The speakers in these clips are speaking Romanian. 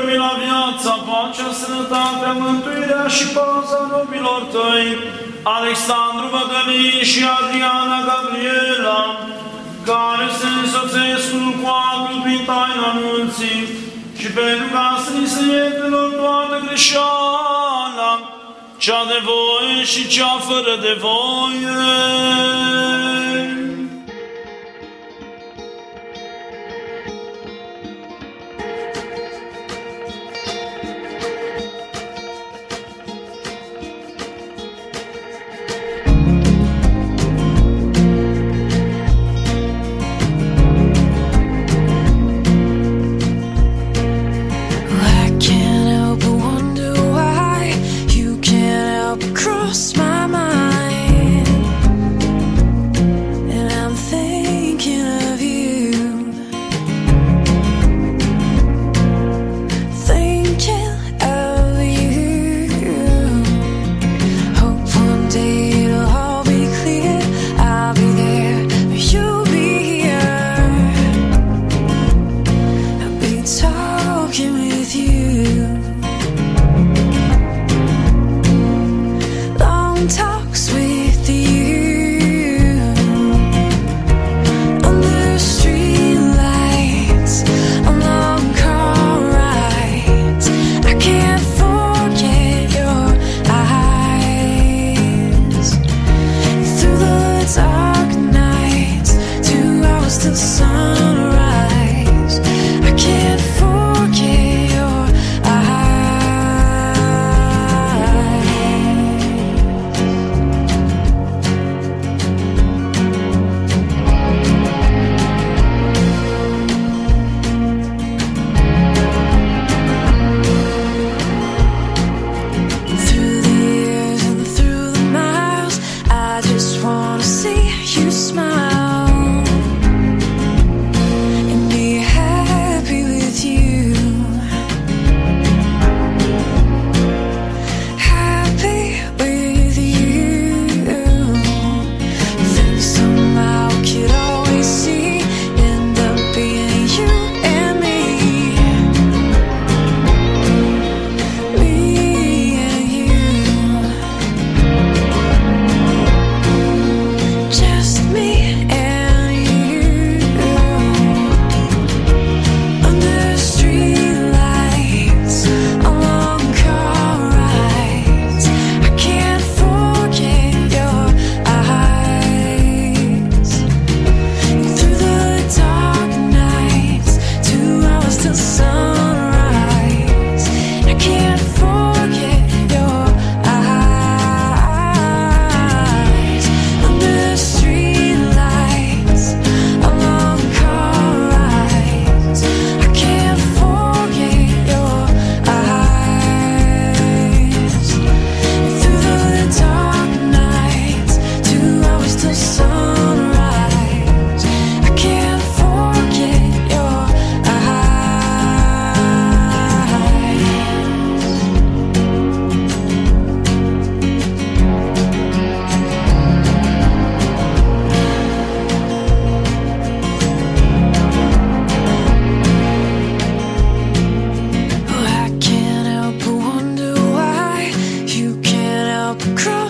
dormi la viața, pacea, sănătatea, mântuirea și paza nobilor tăi, Alexandru Băgălin și Adriana Gabriela, care se însoțesc cu acul prin taina anunții, și pentru ca să ni se iertelor toată greșeala, cea de voie și cea fără de voie.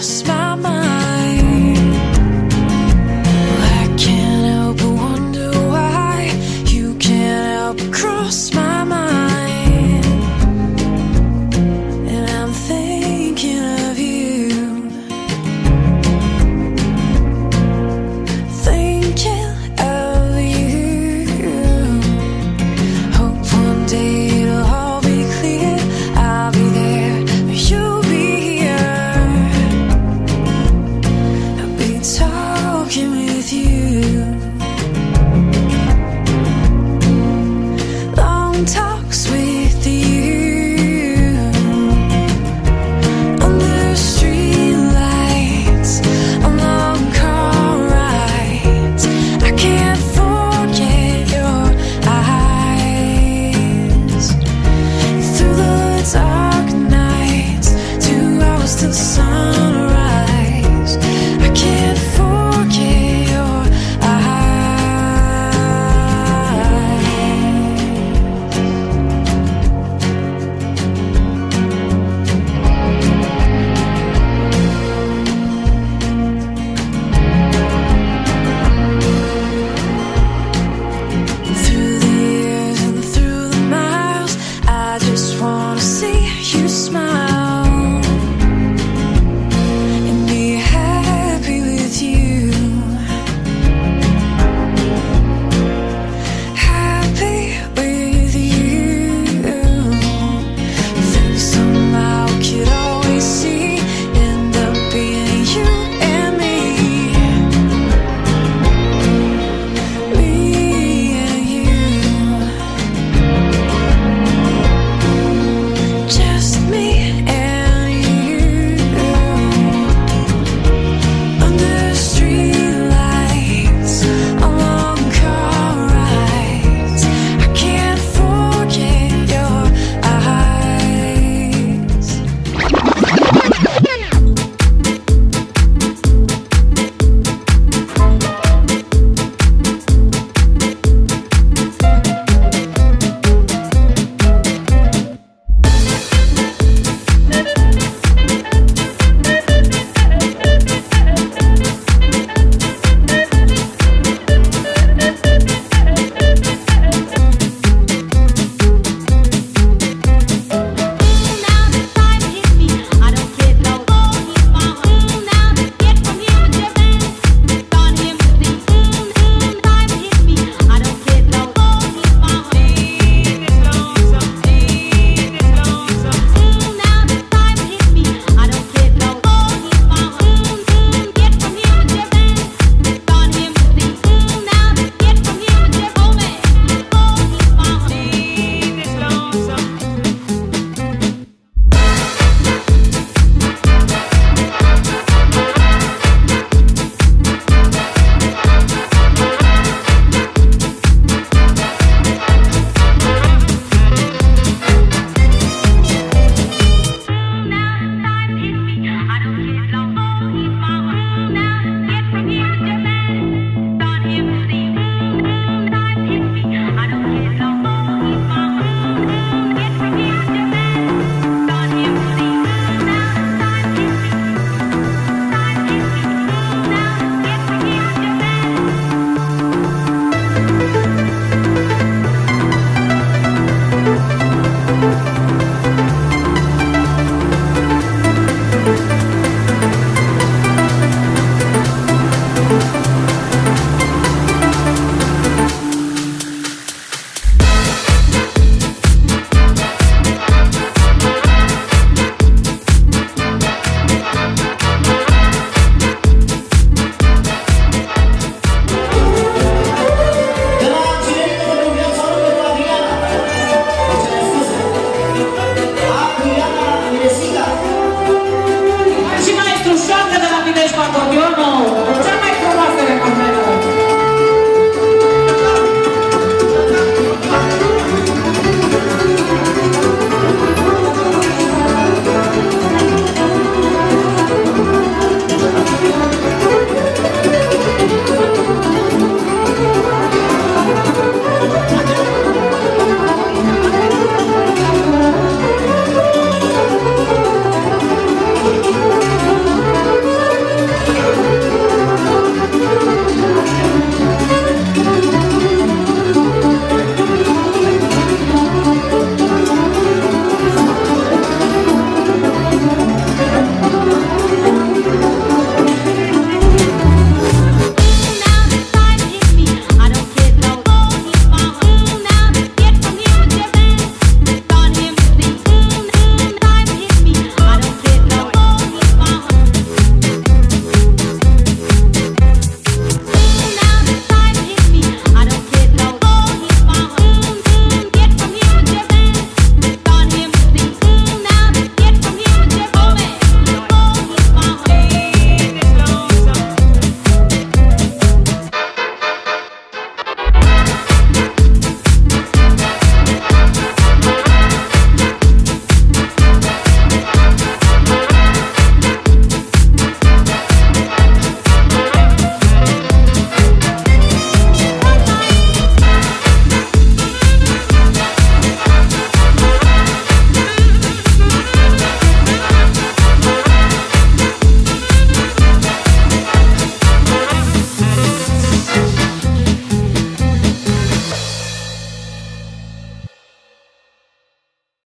smile.